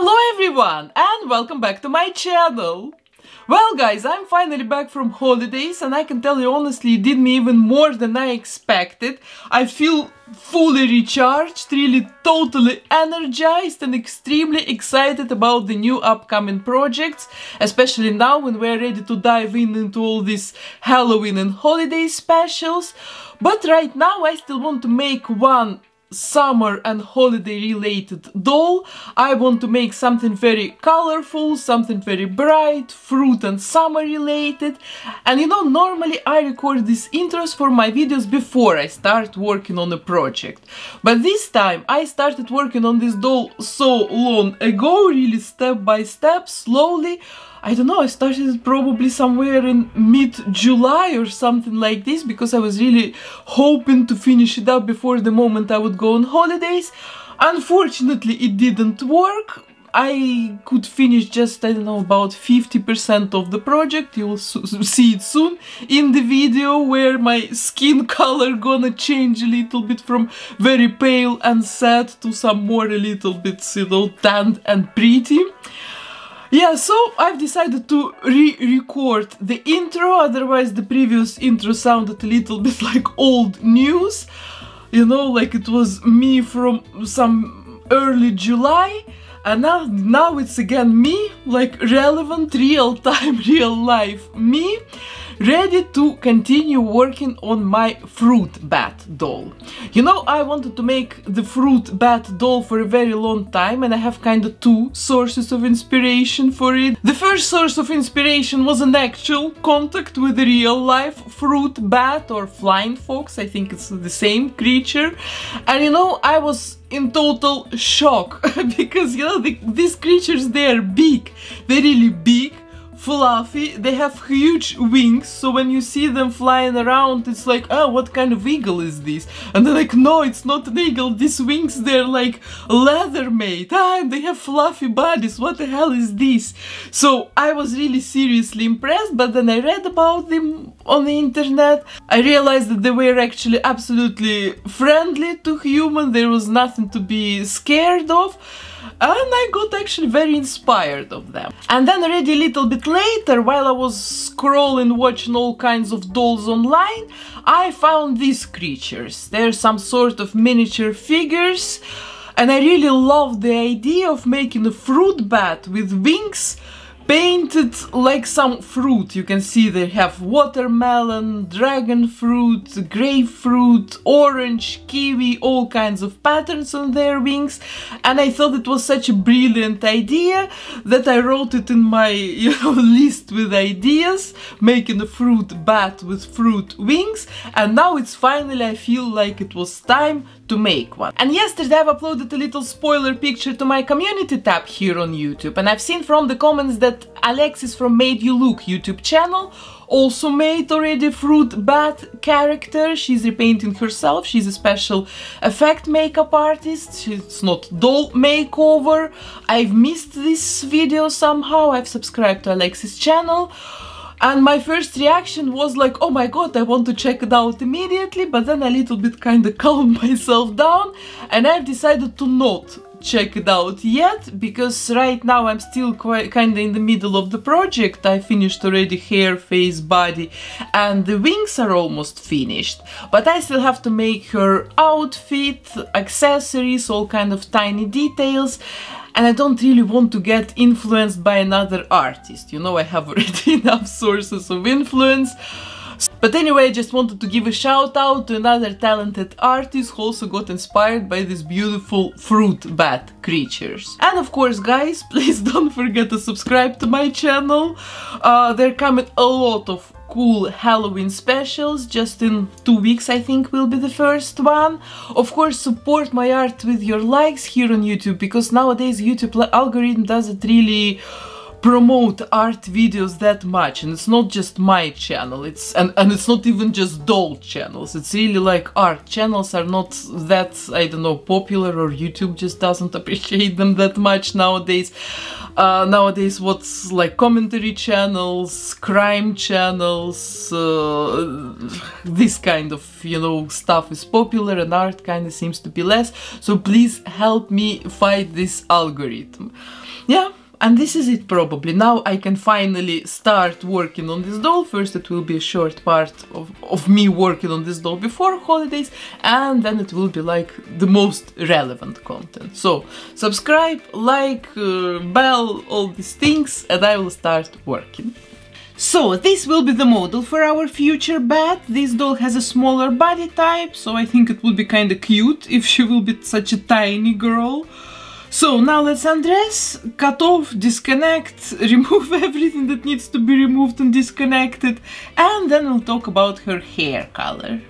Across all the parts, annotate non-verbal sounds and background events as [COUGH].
Hello everyone and welcome back to my channel! Well guys, I'm finally back from holidays and I can tell you honestly it did me even more than I expected. I feel fully recharged, really totally energized and extremely excited about the new upcoming projects, especially now when we're ready to dive in into all these Halloween and holiday specials. But right now I still want to make one summer and holiday related doll. I want to make something very colorful, something very bright, fruit and summer related. And you know, normally I record these intros for my videos before I start working on a project. But this time I started working on this doll so long ago, really step by step, slowly. I don't know, I started probably somewhere in mid-July or something like this because I was really hoping to finish it up before the moment I would go on holidays. Unfortunately, it didn't work. I could finish just, I don't know, about 50% of the project. You'll see it soon in the video where my skin [LAUGHS] color gonna change a little bit from very pale and sad to some more a little bit, you know, tanned and pretty. Yeah, so I've decided to re-record the intro, otherwise the previous intro sounded a little [LAUGHS] bit like old news. You know, like it was me from some early July, and now, now it's again me, like relevant, real-time, [LAUGHS] real-life me ready to continue working on my fruit bat doll. You know, I wanted to make the fruit bat doll for a very long time and I have kind of two sources of inspiration for it. The first source of inspiration was an actual contact with real life fruit bat or flying fox, I think it's the same creature. And you know, I was in total shock [LAUGHS] because you know the, these creatures they are big they're really big fluffy, they have huge wings, so when you see them flying around, it's like, oh, what kind of eagle is this? And they're like, no, it's not an eagle, these wings, they're like leather made, ah, and they have fluffy bodies, what the hell is this? So I was really seriously impressed, but then I read about them on the internet, I realized that they were actually absolutely friendly to human, there was nothing to be scared of, and I got actually very inspired of them. And then already a little bit later, while I was scrolling watching all kinds of dolls online, I found these creatures. They're some sort of miniature figures and I really love the idea of making a fruit bat with wings painted like some fruit. You can see they have watermelon, dragon fruit, grapefruit, orange, kiwi, all kinds of patterns on their wings. And I thought it was such a brilliant idea that I wrote it in my [LAUGHS] you know, list with ideas, making a fruit bat with fruit wings. And now it's finally, I feel like it was time to make one. And yesterday I've uploaded a little spoiler picture to my community tab here on YouTube and I've seen from the comments that Alexis from Madeyewlook YouTube channel also made already fruit bat character. She's repainting herself. She's a special effect makeup artist. It's not doll makeover. I've missed this video somehow. I've subscribed to Alexis channel. And my first reaction was like, oh my god, I want to check it out immediately, but then a little bit kind of [LAUGHS] calmed myself down and I've decided to not check it out yet because right now I'm still quite kind of in the middle of the project. I finished already hair, face, body and the wings are almost finished. But I still have to make her outfit, accessories, all kind of tiny details and I don't really want to get influenced by another artist. You know, I have [LAUGHS] already enough sources of influence. But anyway, I just wanted to give a shout out to another talented artist who also got inspired by these beautiful fruit bat creatures. And of course, guys, [LAUGHS] please don't forget to subscribe to my channel. Uh, they're coming a lot of cool Halloween specials. Just in two weeks, I think, will be the first one. Of course, support my art with your likes here on YouTube, because nowadays YouTube algorithm doesn't really promote art videos that much and it's not just my channel it's and, and it's not even just doll channels it's really like art channels are not that i don't know popular or youtube just doesn't [LAUGHS] appreciate them that much nowadays. Uh, nowadays what's like commentary channels crime channels uh, this kind of you know stuff is popular and art kind of seems to be less. So please help me fight this algorithm. Yeah, and this is it probably. Now I can finally start working on this doll. First it will be a short part of, of me working on this doll before holidays and then it will be like the most relevant content. So subscribe, like, uh, bell, all these things and I will start working. So this will be the model for our future bat. This doll has a smaller body type, so I think it would be kinda cute if she will be such a tiny girl. So now let's undress, cut off, disconnect, [LAUGHS] remove everything that needs to be removed and disconnected, and then we'll talk about her hair color.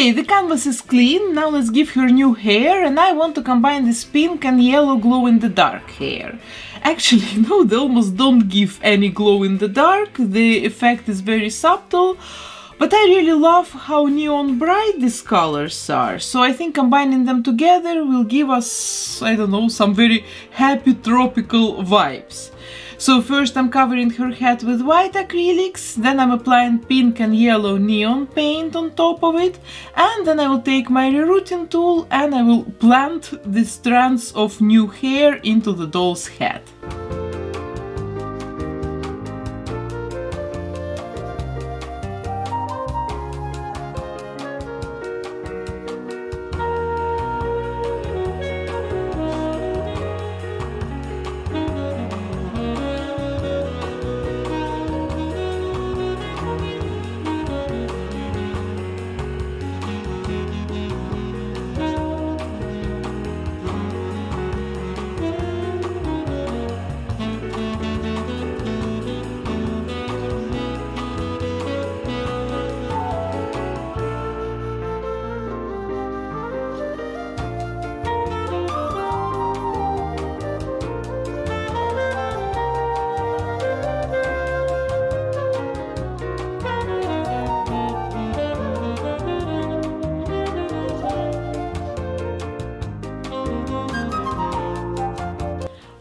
Okay, the canvas is clean, now let's give her new hair and I want to combine this pink and yellow glow in the dark hair. Actually, [LAUGHS] no, they almost don't give any glow in the dark, the effect is very subtle, but I really love how neon bright these colors are, so I think combining them together will give us, I don't know, some very happy tropical vibes. So first I'm covering her head with white acrylics, then I'm applying pink and yellow neon paint on top of it, and then I will take my rerooting tool and I will plant the strands of new hair into the doll's head.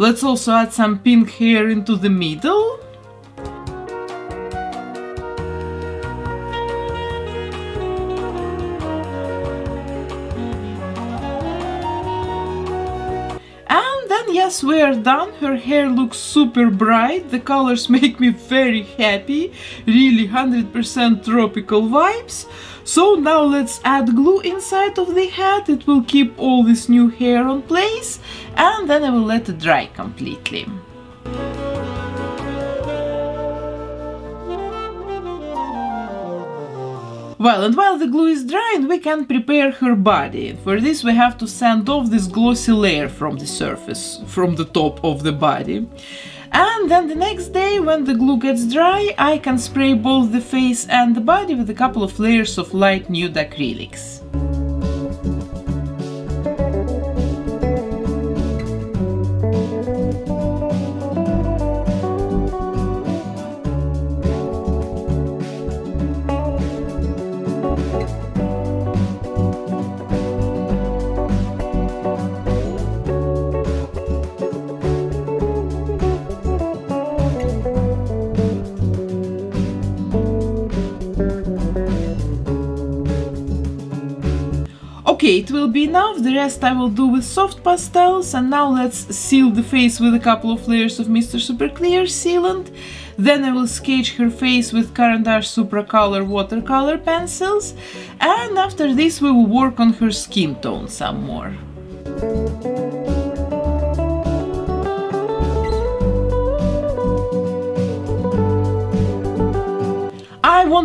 Let's also add some pink hair into the middle. And then yes, we are done. Her hair looks super bright. The colors [LAUGHS] make me very happy. Really 100% tropical vibes. So now let's add glue inside of the hat, it will keep all this new hair on place and then I will let it dry completely. Well, and while the glue is drying, we can prepare her body. For this we have to sand off this glossy layer from the surface, from the top of the body. And then the next day, when the glue gets dry, I can spray both the face and the body with a couple of layers of light nude acrylics. Okay, it will be enough, the rest I will do with soft pastels and now let's seal the face with a couple of layers of Mr. Super Clear sealant. Then I will sketch her face with Caran d'Ache Supra Color watercolor pencils and after this we will work on her skin tone some more.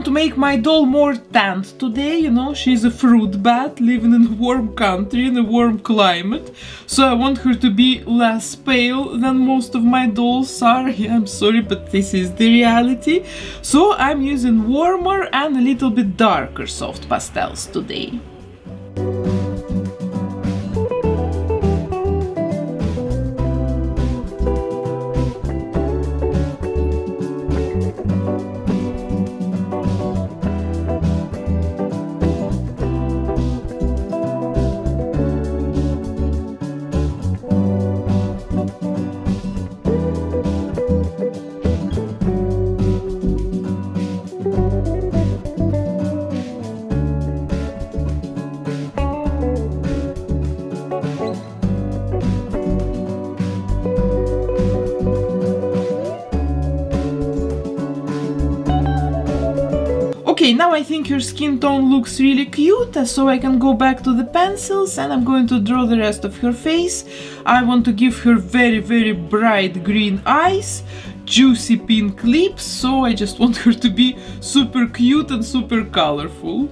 To make my doll more tanned today, you know, she's a fruit bat living in a warm country, in a warm climate, so I want her to be less pale than most of my dolls are, [LAUGHS] I'm sorry, but this is the reality. So I'm using warmer and a little bit darker soft pastels today. Okay, now I think her skin tone looks really cute, so I can go back to the pencils and I'm going to draw the rest of her face. I want to give her very, very bright green eyes, juicy pink lips, so I just want [LAUGHS] her to be super cute and super colorful.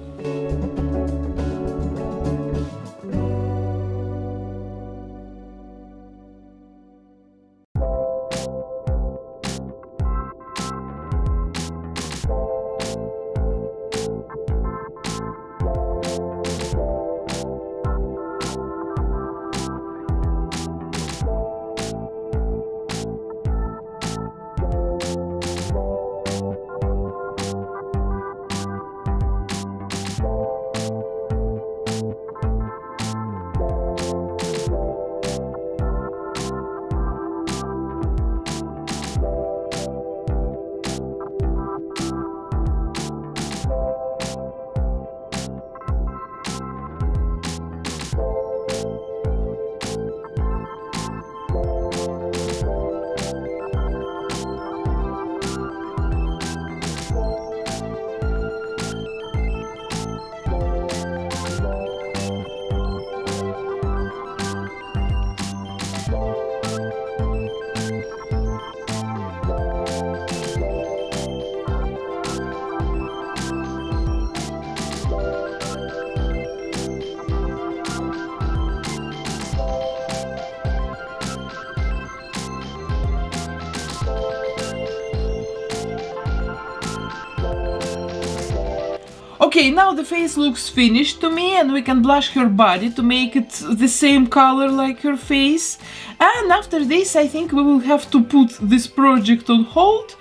Now the face looks finished to me and we can blush her body to make it the same color like her face. And after this I think we will have to put this project on hold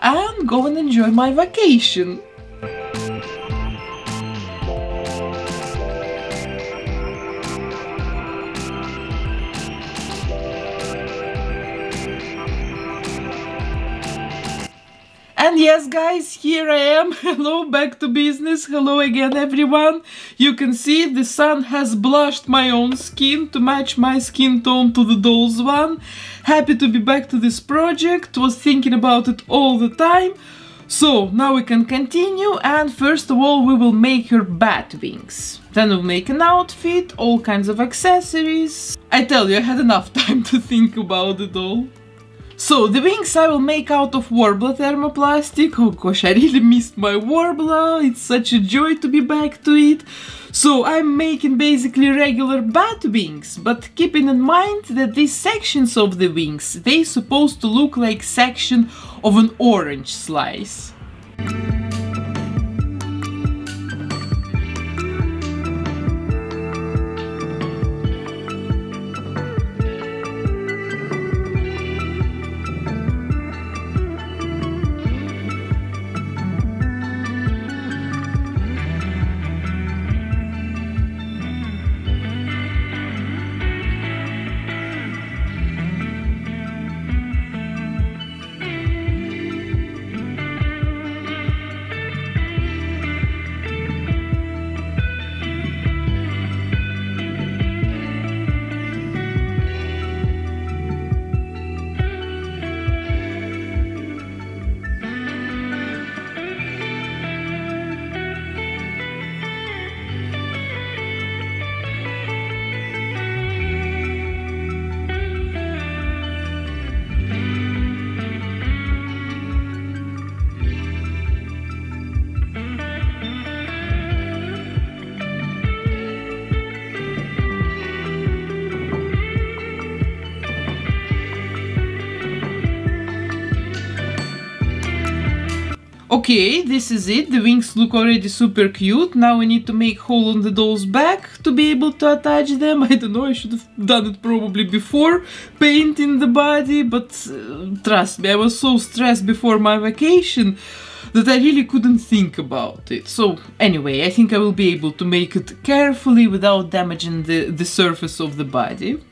and go and enjoy my vacation. And yes, guys, here I am. [LAUGHS] Hello, back to business. Hello again, everyone. You can see the sun has blushed my own skin to match my skin tone to the doll's one. Happy to be back to this project. Was thinking about it all the time. So, now we can continue and first of all we will make her bat wings. Then we'll make an outfit, all kinds of accessories. I tell you, I had enough [LAUGHS] time to think about it all. So the wings I will make out of Worbla thermoplastic. Oh gosh, I really [LAUGHS] missed my Worbla. It's such a joy to be back to it. So I'm making basically regular bat wings, but keeping in mind that these sections of the wings, they supposed to look like section of an orange slice. Okay, this is it. The wings look already super cute. Now we need to make hole on the doll's back to be able to attach them. [LAUGHS] I don't know, I should have done it probably before painting the body, but uh, trust me, I was so stressed before my vacation that I really couldn't think about it. So anyway, I think I will be able to make it carefully without damaging the, the surface of the body.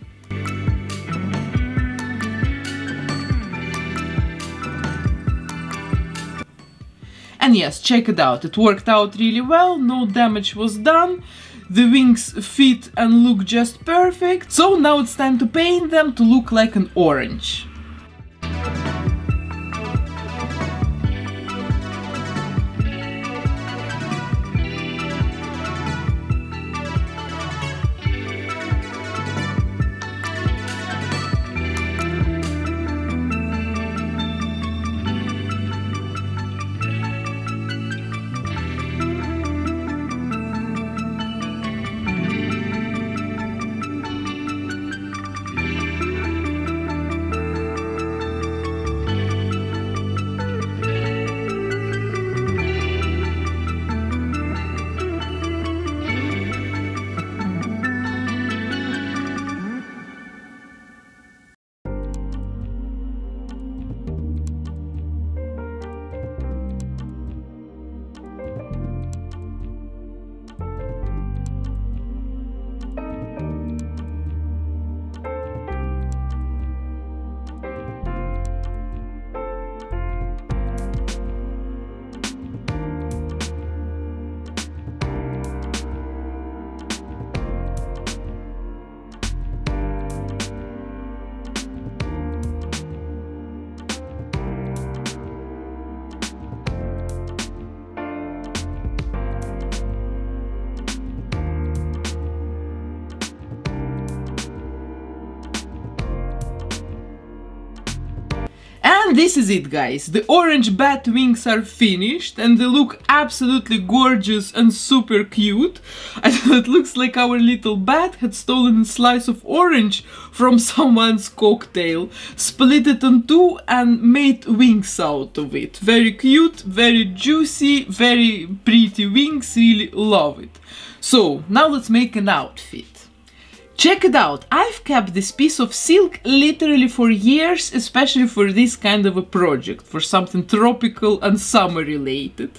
And yes, check it out, it worked out really well, no damage was done, the wings fit and look just perfect. So now it's time to paint them to look like an orange. And this is it guys, the orange bat wings are finished and they look absolutely gorgeous and super cute. [LAUGHS] it looks like our little bat had stolen a slice of orange from [LAUGHS] someone's cocktail, split it in two and made wings out of it. Very cute, very juicy, very pretty wings, really love it. So now let's make an outfit. Check it out, I've kept this piece of silk literally for years, especially for this kind of a project, for something tropical and summer related.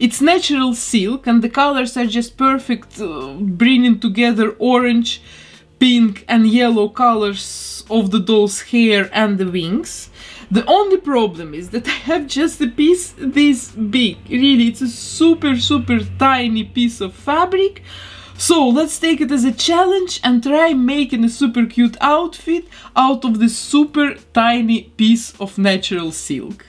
It's natural silk and the colors are just perfect, uh, bringing together orange, pink and yellow colors of the doll's hair and the wings. The only problem is that [LAUGHS] I have just a piece this big, really it's a super super tiny piece of fabric so let's take it as a challenge and try making a super cute outfit out of this super tiny piece of natural silk.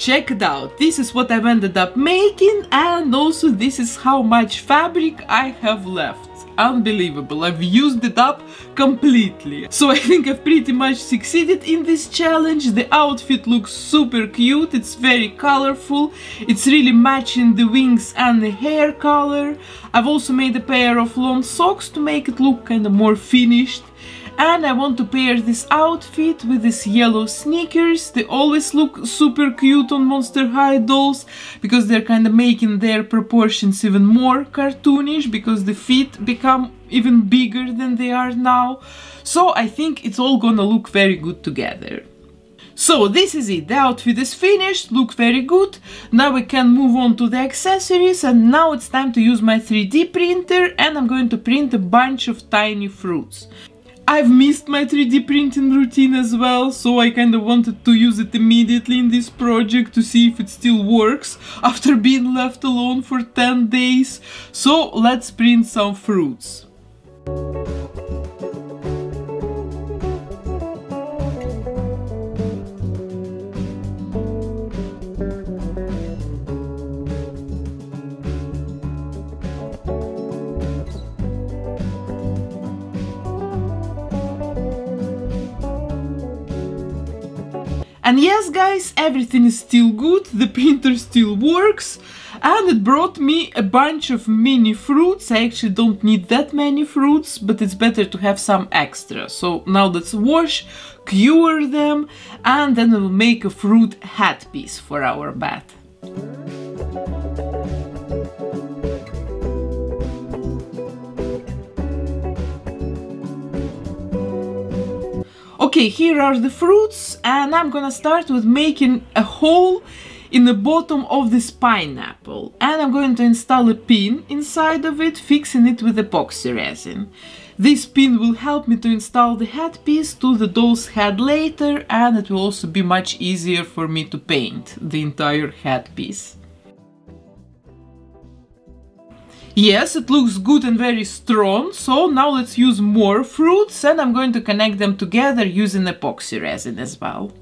Check it out. This is what I've ended up making and also this is how much fabric I have left. Unbelievable, I've used it up completely. So I think I've pretty much succeeded in this challenge. The outfit looks super cute, it's very colorful, it's really matching the wings and the hair color. I've also made a pair of long socks to make it look kind of more finished and I want to pair this outfit with these yellow sneakers. They always look super cute on Monster High dolls because they're kind of making their proportions even more cartoonish because the feet become even bigger than they are now. So I think it's all gonna look very good together. So this is it, the outfit is finished, look very good. Now we can move on to the accessories and now it's time to use my 3D printer and I'm going to print a bunch of tiny fruits. I've missed my 3D printing routine as well, so I kinda wanted to use it immediately in this project to see if it still works [LAUGHS] after being left alone for 10 days. So let's print some fruits. Yes guys, everything is still good, the printer still works and it brought me a bunch of mini fruits. I actually don't need that many fruits, but it's better to have some extra. So now let's wash, cure them and then we'll make a fruit headpiece for our bat. Okay, here are the fruits and I'm gonna start with making a hole in the bottom of this pineapple and I'm going to install a pin inside of it, fixing it with epoxy resin. This pin will help me to install the headpiece to the doll's head later and it will also be much easier for me to paint the entire headpiece. Yes, it looks good and very strong, so now let's use more fruits and I'm going to connect them together using epoxy resin as well.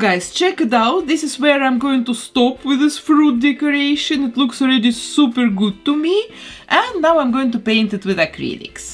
Guys, check it out. This is where I'm going to stop with this fruit decoration. It looks already super good to me. And now I'm going to paint it with acrylics.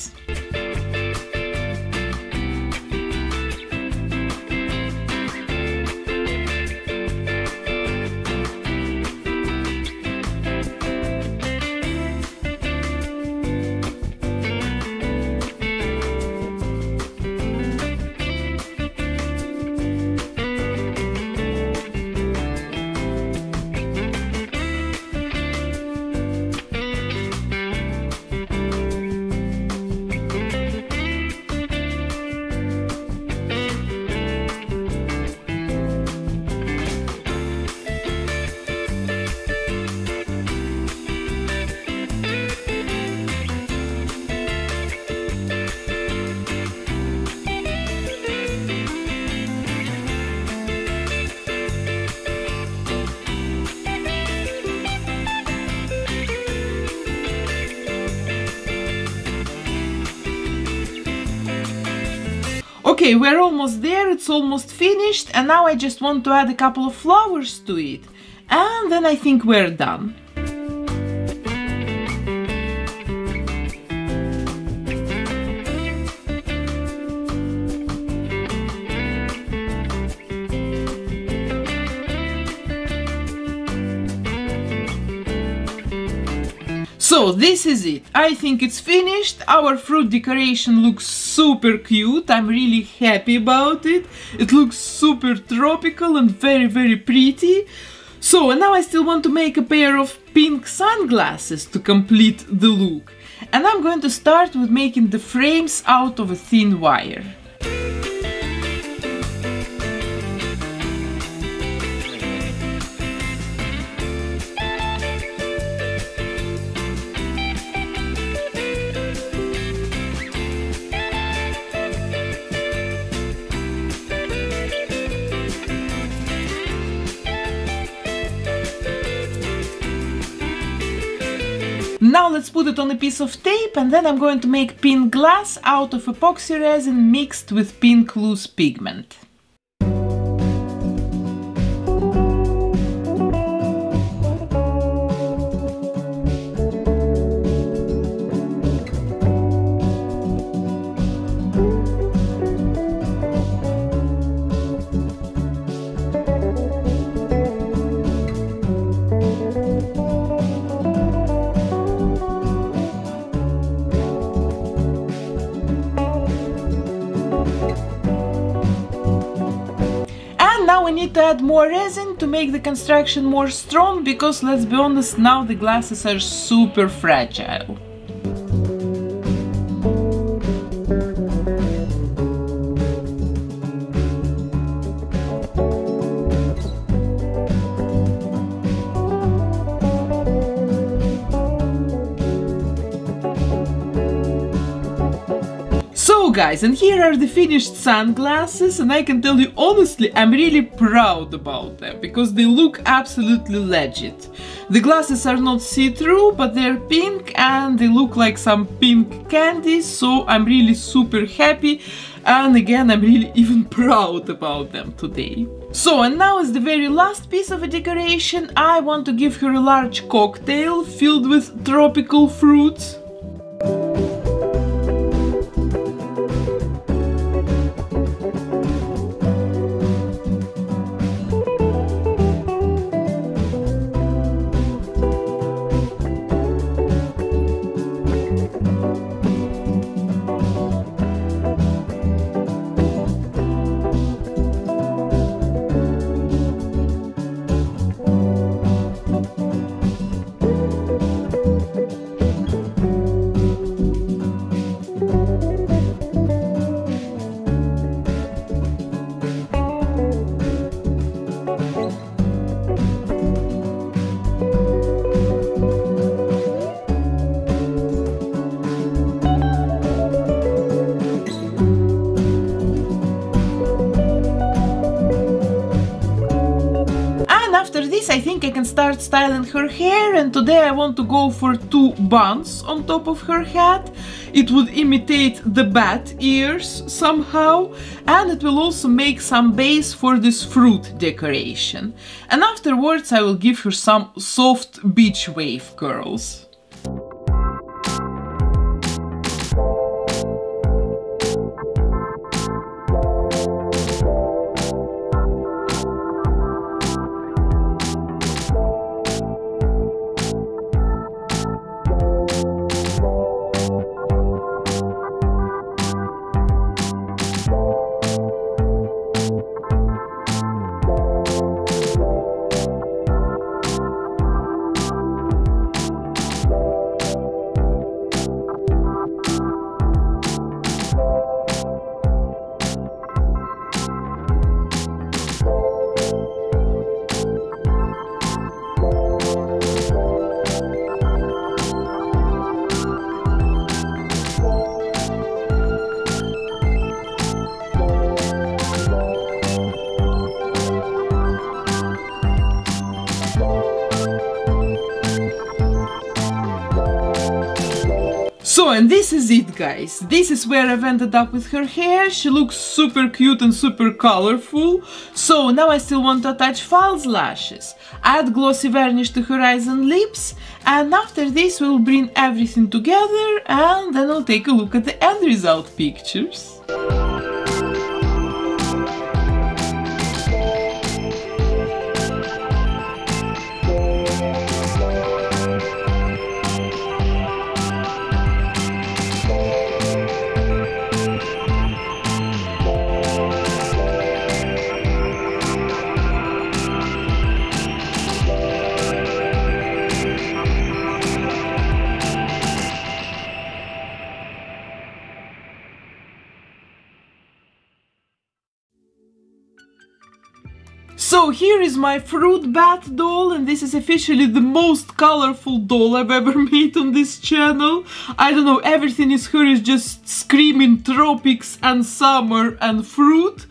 Okay, we're almost there, it's almost finished, and now I just want to add a couple of flowers to it. And then I think we're done. This is it. I think it's finished. Our fruit decoration looks super cute. I'm really happy about it. It looks super tropical and very, very pretty. So, and now I still want to make a pair of pink sunglasses to complete the look. And I'm going to start with making the frames out of a thin wire. Let's put it on a piece of tape and then I'm going to make pink glass out of epoxy resin mixed with pink loose pigment. Add more resin to make the construction more strong because let's be honest now the glasses are super fragile. Guys, and here are the finished sunglasses and I can tell you honestly, I'm really proud about them because they look absolutely legit. The glasses are not see-through, but they're pink and they look like some pink candy, so I'm really super happy and again, I'm really [LAUGHS] even proud about them today. So, and now is the very last piece of a decoration, I want to give her a large cocktail filled with tropical fruits. Start styling her hair and today I want to go for two buns on top of her head. It would imitate the bat ears somehow and it will also make some base for this fruit decoration. And afterwards I will give her some soft beach wave curls. And this is it guys. This is where I've ended up with her hair. She looks super cute and super colorful. So, now I still want to attach false lashes. Add glossy varnish to her eyes and lips. And after this we'll bring everything together and then I'll take a look at the end result pictures. Is my fruit bat doll and this is officially the most colorful doll I've ever [LAUGHS] made on this channel. I don't know, everything is her is just screaming tropics and summer and fruit.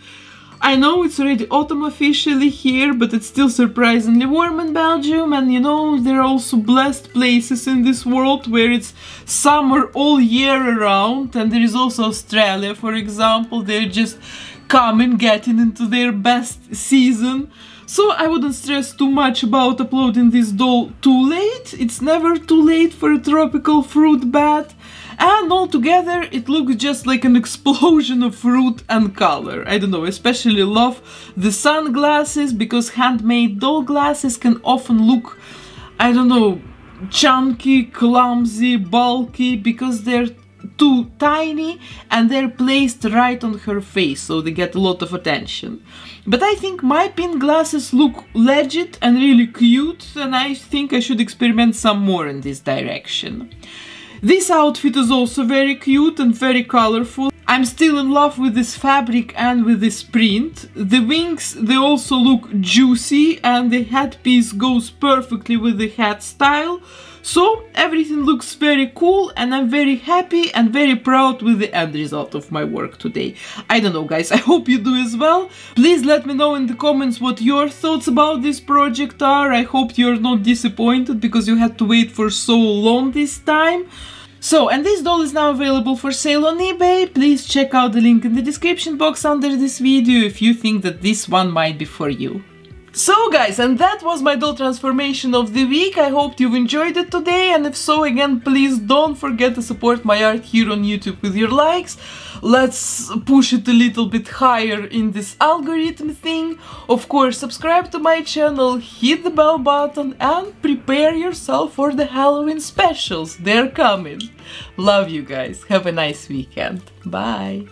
I know it's already autumn officially here, but it's still surprisingly warm in Belgium and you know, there are also blessed places in this world where it's summer all year around and there is also Australia for example, they're just coming, getting into their best season. So I wouldn't stress too much about uploading this doll too late. It's never too late for a tropical fruit bat. And altogether it looks just like an [LAUGHS] explosion of fruit and color. I don't know, especially love the sunglasses because handmade doll glasses can often look, I don't know, chunky, clumsy, bulky because they're too tiny and they're placed right on her face so they get a lot of attention. But I think my pin glasses look legit and really cute and I think I should experiment some more in this direction. This outfit is also very cute and very colorful. I'm still in love with this fabric and with this print. The wings, they also look juicy and the headpiece goes perfectly with the hat style. So everything looks very cool and I'm very happy and very proud with the end result of my work today. I don't know guys, [LAUGHS] I hope you do as well. Please let me know in the comments what your thoughts about this project are. I hope you're not disappointed because you had to wait for so long this time. So, and this doll is now available for sale on eBay. Please check out the link in the description box under this video if you think that this one might be for you. So guys, and that was my doll transformation of the week. I hope you've enjoyed it today, and if so, again, please don't forget to support my art here on YouTube with your likes. Let's push it a little bit higher in this algorithm thing. Of course, subscribe to my channel, hit the bell button, and prepare yourself for the Halloween specials. They're coming. Love you guys. Have a nice weekend. Bye.